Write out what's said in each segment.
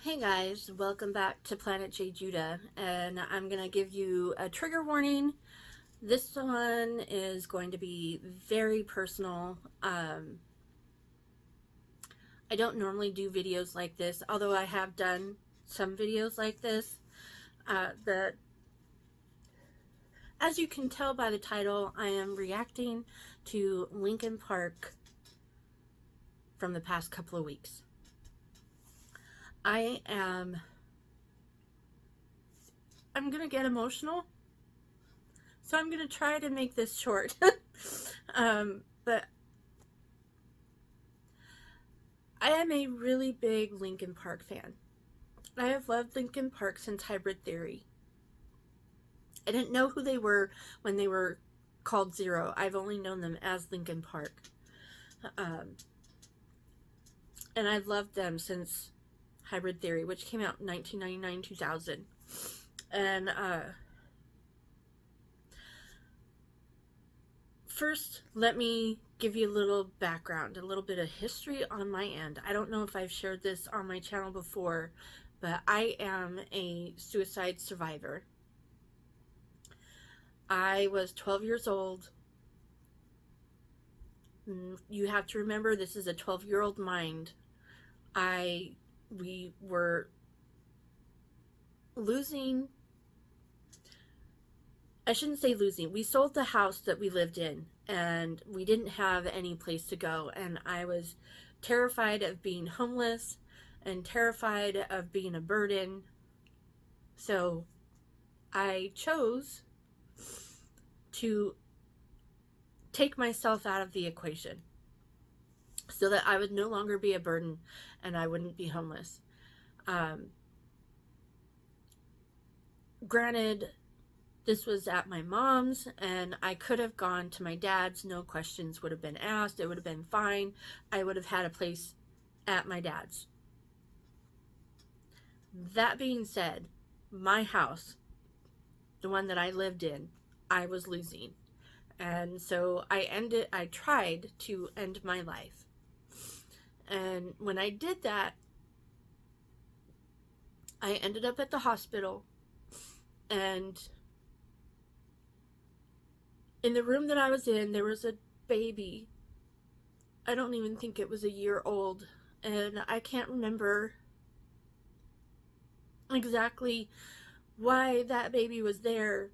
Hey guys, welcome back to Planet JeJuDa, and I'm going to give you a trigger warning. This one is going to be very personal. Um, I don't normally do videos like this, although I have done some videos like this. Uh, the, as you can tell by the title, I am reacting to Linkin Park from the past couple of weeks. I am, I'm to get emotional. So I'm to try to make this short. um, but I am a really big Linkin Park fan. I have loved Linkin Park since Hybrid Theory. I didn't know who they were when they were called Xero. I've only known them as Linkin Park. Um, and I've loved them since Hybrid Theory, which came out in 1999 2000. And uh, first, let me give you a little background, a little bit of history on my end. I don't know if I've shared this on my channel before, but I am a suicide survivor. I was 12 years old. Mm, you have to remember this is a 12 year old mind. I we were losing I shouldn't say losing. We sold the house that we lived in and we didn't have any place to go and I was terrified of being homeless and terrified of being a burden. So I chose to take myself out of the equation so that I would no longer be a burden and I wouldn't be homeless. Um, granted, this was at my mom's, and I could have gone to my dad's. No questions would have been asked. It would have been fine. I would have had a place at my dad's. That being said, my house, the one that I lived in, I was losing. And so I ended, I tried to end my life. And when I did that, I ended up at the hospital and in the room that I was in, there was a baby. I don't even think it was a year old. And I can't remember exactly why that baby was there,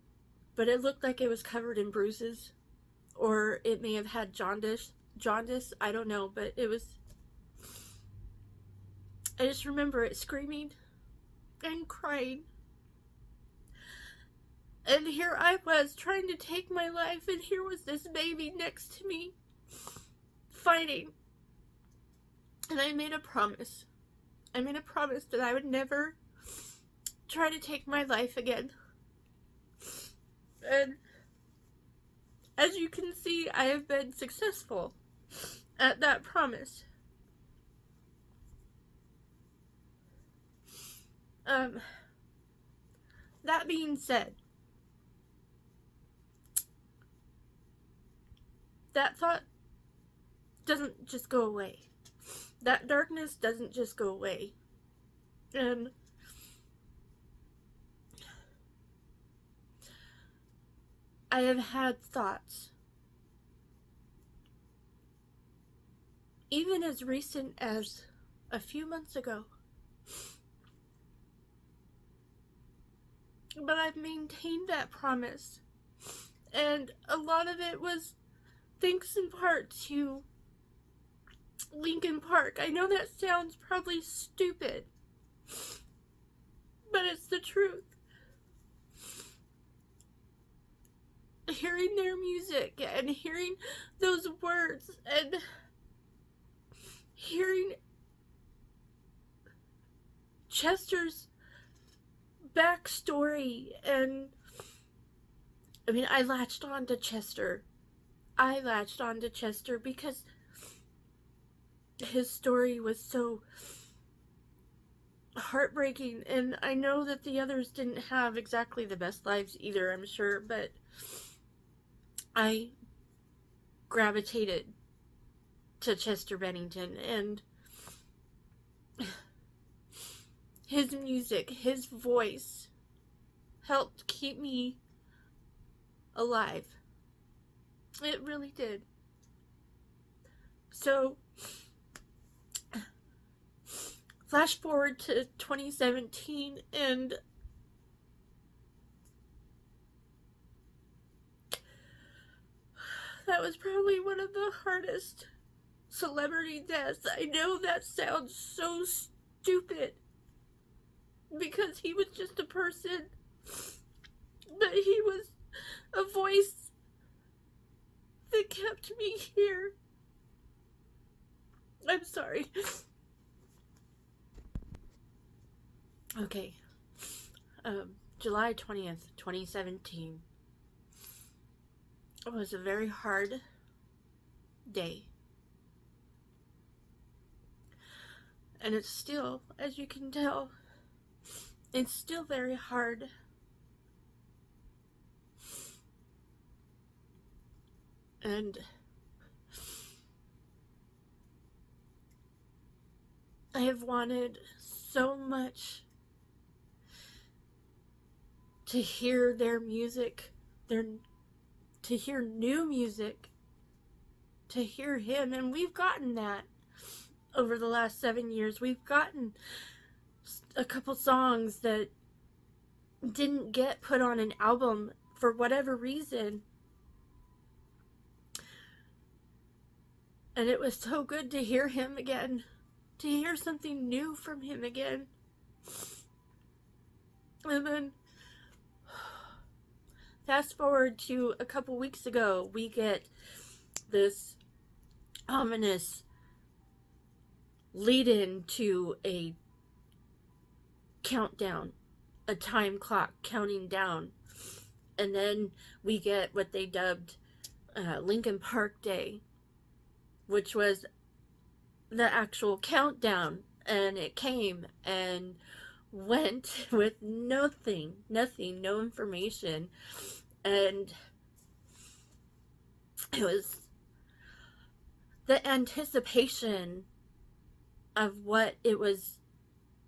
but it looked like it was covered in bruises. Or it may have had jaundice. Jaundice, I don't know, but it was I just remember it screaming and crying. And here I was trying to take my life, and here was this baby next to me fighting. And I made a promise. I made a promise that I would never try to take my life again. And as you can see, I have been successful at that promise. Um, that being said, that thought doesn't just go away. That darkness doesn't just go away. And I have had thoughts. Even as recent as a few months ago. But I've maintained that promise. And a lot of it was thanks in part to Linkin Park. I know that sounds probably stupid, but it's the truth. Hearing their music and hearing those words and hearing Chester's backstory and I mean I latched on to Chester. I latched on to Chester because his story was so heartbreaking and I know that the others didn't have exactly the best lives either, I'm sure, but I gravitated to Chester Bennington and his music, his voice helped keep me alive. It really did. So, flash forward to 2017 and that was probably one of the hardest celebrity deaths. I know that sounds so stupid because he was just a person, but he was a voice that kept me here. I'm sorry. Okay. Um, July 20th, 2017 it was a very hard day. And it's still, as you can tell, it's still very hard. And I have wanted so much to hear their music, their to hear new music, to hear him. And we've gotten that over the last seven years. We've gotten a couple songs that didn't get put on an album for whatever reason. And it was so good to hear him again, to hear something new from him again. And then Fast forward to a couple weeks ago, we get this ominous lead in to a countdown, a time clock counting down. And then we get what they dubbed uh, Linkin Park Day, which was the actual countdown. And it came and went with nothing, nothing, no information. And it was the anticipation of what it was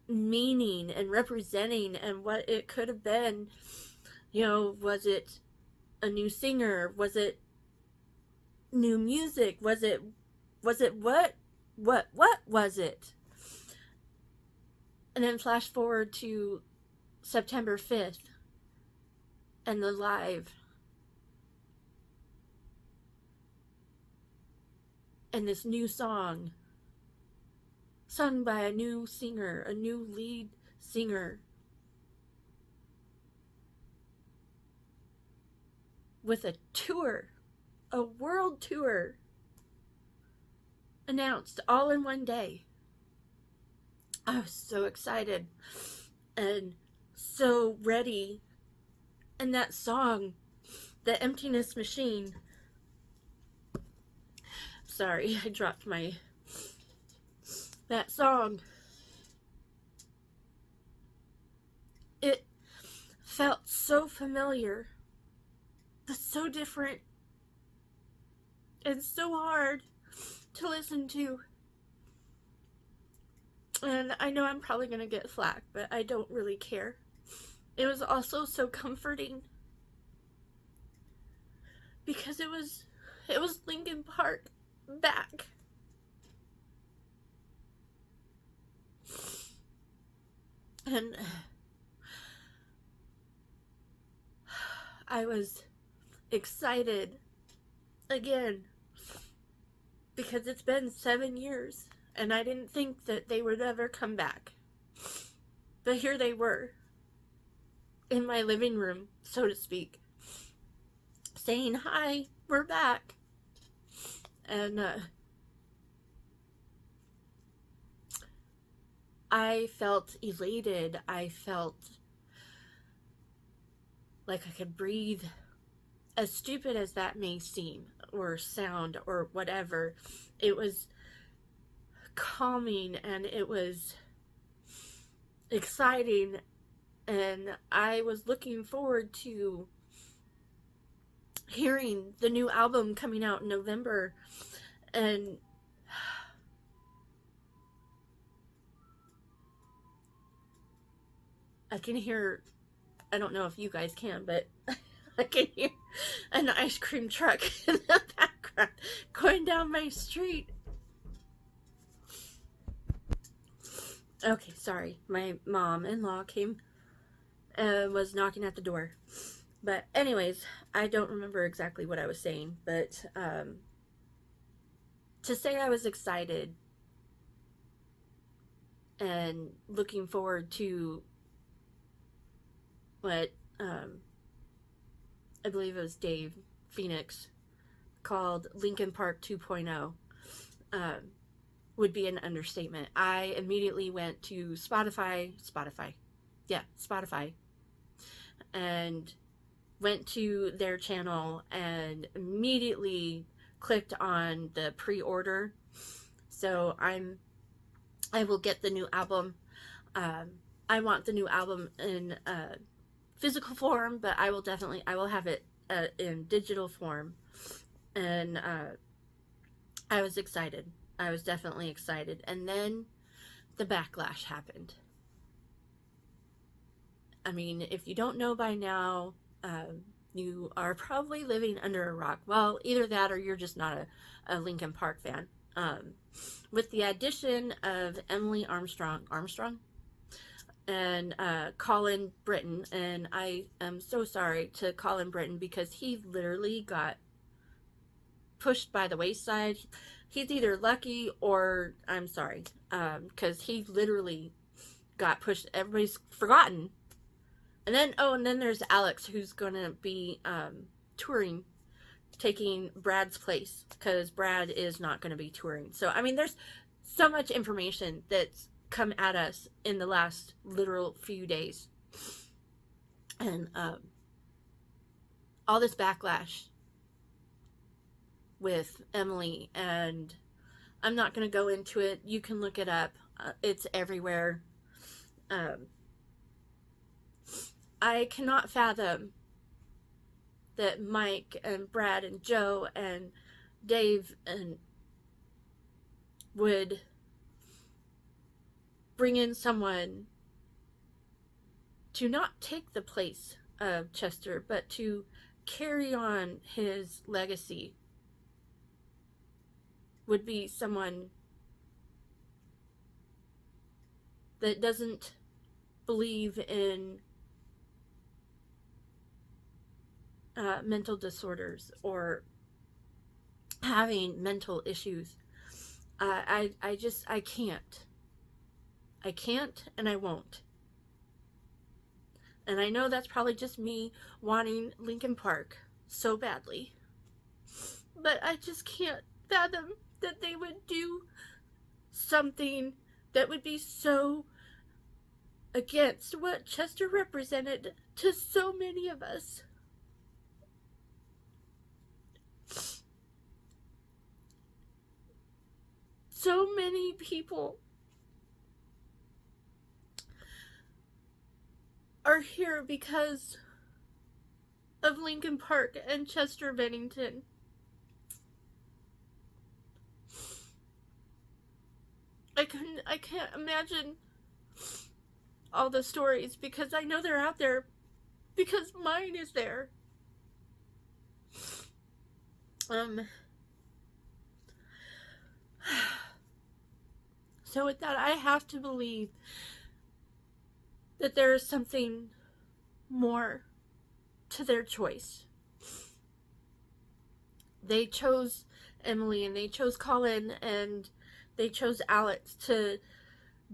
meaning and representing and what it could have been. You know, was it a new singer? Was it new music? Was it was it what what what was it? And then flash forward to September 5th and the live. And this new song sung by a new singer, a new lead singer. With a tour, a world tour announced all in one day. I was so excited and so ready. And that song, The Emptiness Machine. Sorry, I dropped my. That song. It felt so familiar, but so different and so hard to listen to. And I know I'm probably going to get flack, but I don't really care. It was also so comforting because it was it was Linkin Park back. And I was excited again because it's been seven years and I didn't think that they would ever come back. But here they were, in my living room, so to speak, saying, Hi, we're back. And uh, I felt elated. I felt like I could breathe. As stupid as that may seem, or sound, or whatever, it was calming and it was exciting and I was looking forward to hearing the new album coming out in November and I can hear, I don't know if you guys can, but I can hear an ice cream truck in the background going down my street. Okay, sorry. My mom-in-law came and was knocking at the door. But anyways, I don't remember exactly what I was saying, but um, to say I was excited and looking forward to what um, I believe it was Dave Phoenix called Linkin Park 2.0 um, would be an understatement. I immediately went to Spotify, Spotify, yeah, Spotify, and went to their channel and immediately clicked on the pre-order. So I'm, I will get the new album. Um, I want the new album in uh, physical form, but I will definitely, I will have it uh, in digital form. And uh, I was excited. I was definitely excited. And then the backlash happened. I mean, if you don't know by now, um, you are probably living under a rock. Well, either that or you're just not a, a Linkin Park fan. Um, with the addition of Emily Armstrong, Armstrong? And uh, Colin Brittain, and I am so sorry to Colin Brittain because he literally got pushed by the wayside. He's either lucky or I'm sorry, because um, he literally got pushed. Everybody's forgotten and then, oh, and then there's Alex, who's going to be um, touring, taking Brad's place, because Brad is not going to be touring. So, I mean, there's so much information that's come at us in the last literal few days. And um, all this backlash with Emily, and I'm not going to go into it. You can look it up, uh, it's everywhere. Um, I cannot fathom that Mike and Brad and Joe and Dave and would bring in someone to not take the place of Chester, but to carry on his legacy would be someone that doesn't believe in uh, mental disorders or having mental issues. Uh, I, I just, I can't. I can't and I won't. And I know that's probably just me wanting Linkin Park so badly. But I just can't fathom that they would do something that would be so against what Chester represented to so many of us. So many people are here because of Linkin Park and Chester Bennington. I couldn't I can't imagine all the stories because I know they're out there because mine is there. Um, so with that, I have to believe that there is something more to their choice. They chose Emily and they chose Colin and they chose Alex to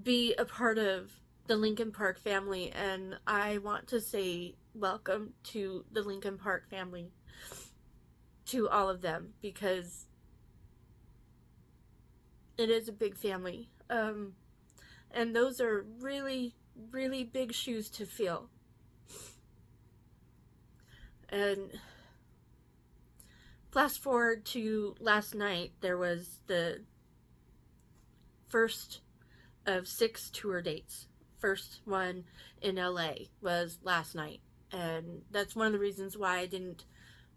be a part of the Linkin Park family and I want to say welcome to the Linkin Park family to all of them because it is a big family. Um, and those are really, really big shoes to fill. And fast forward to last night, there was the first of six tour dates. First one in LA was last night. And that's one of the reasons why I didn't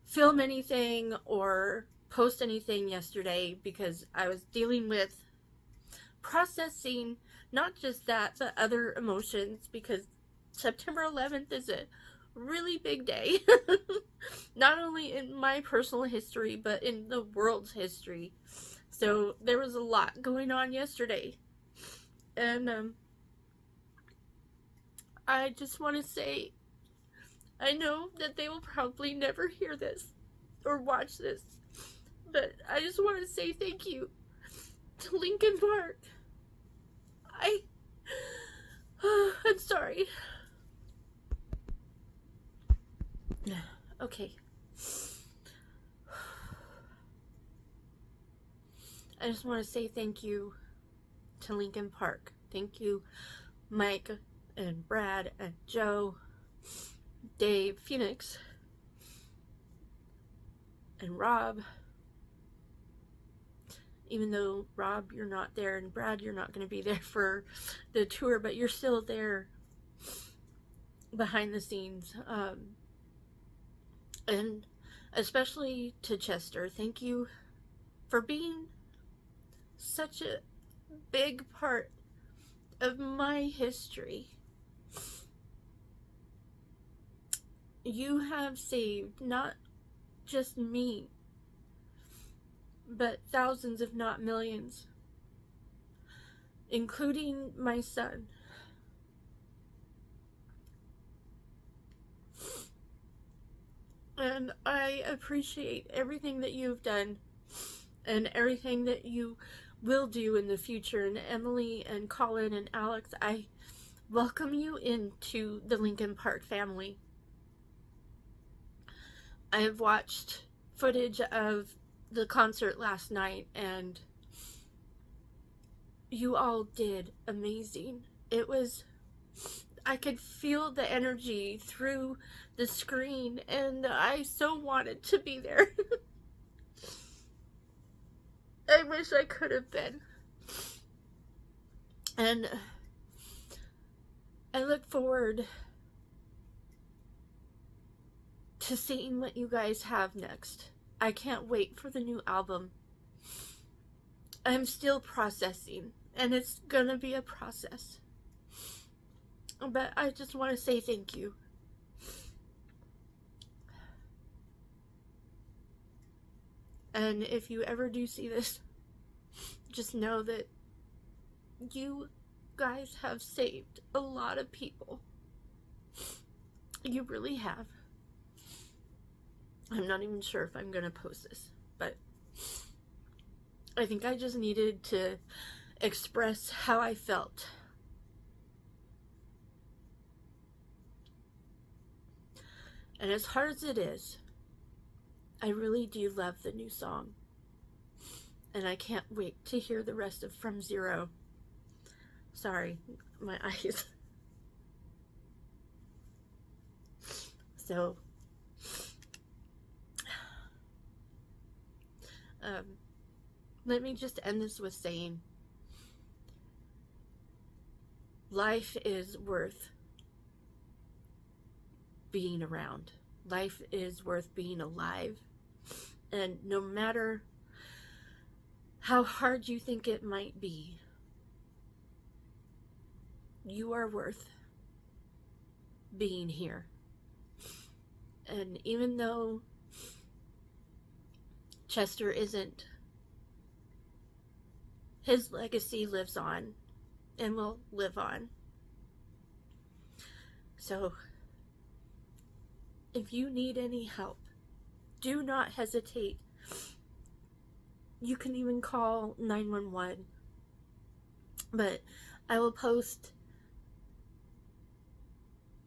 film anything or post anything yesterday because I was dealing with processing not just that but other emotions because September 11th is a really big day. Not only in my personal history, but in the world's history. So there was a lot going on yesterday. And um, I just want to say, I know that they will probably never hear this or watch this, but I just want to say thank you to Linkin Park. I. I'm sorry. Okay. I just want to say thank you to Linkin Park. Thank you, Mike and Brad and Joe, Dave, Phoenix, and Rob. Even though Rob, you're not there, and Brad, you're not going to be there for the tour, but you're still there behind the scenes. Um, and especially to Chester, thank you for being such a big part of my history. You have saved not just me, but thousands, if not millions, including my son. And I appreciate everything that you've done and everything that you will do in the future. And Emily and Colin and Alex, I welcome you into the Linkin Park family. I have watched footage of the concert last night and you all did amazing. It was I could feel the energy through the screen and I so wanted to be there. I wish I could have been. And I look forward to seeing what you guys have next. I can't wait for the new album. I'm still processing, and it's gonna be a process. But I just want to say thank you. And if you ever do see this, just know that you guys have saved a lot of people. You really have. I'm not even sure if I'm going to post this, but I think I just needed to express how I felt. And as hard as it is, I really do love the new song. And I can't wait to hear the rest of From Zero. Sorry, my eyes. So, um, let me just end this with saying life is worth being around. Life is worth being alive. And no matter how hard you think it might be, you are worth being here. And even though Chester isn't, his legacy lives on and will live on. So, if you need any help, do not hesitate. You can even call 911. But I will post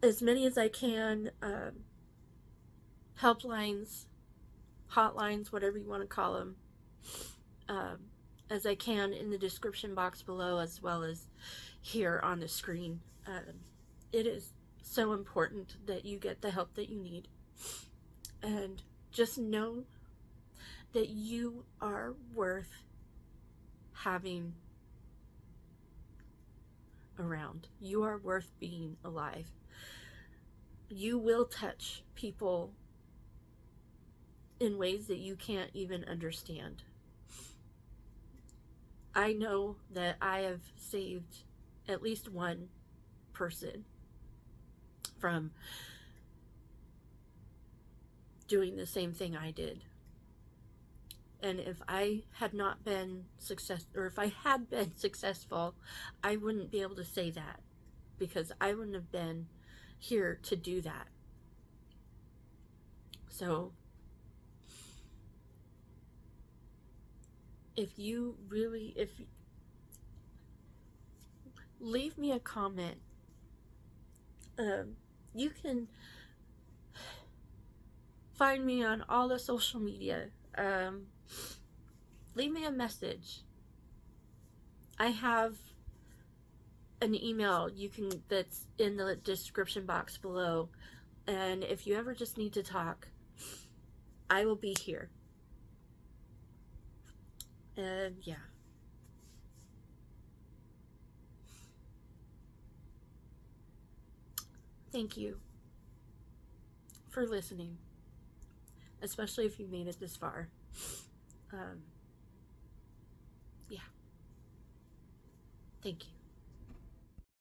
as many as I can um, helplines, hotlines, whatever you want to call them, um, as I can in the description box below as well as here on the screen. Um, it is so important that you get the help that you need. And just know that you are worth having around. You are worth being alive. You will touch people in ways that you can't even understand. I know that I have saved at least one person from doing the same thing I did. And if I had not been success or if I had been successful, I wouldn't be able to say that because I wouldn't have been here to do that. So if you really if leave me a comment. Um, you can find me on all the social media. Um, leave me a message. I have an email you can that's in the description box below. And if you ever just need to talk i will be here and yeah. Thank you for listening, especially if you made it this far. Um, yeah. Thank you.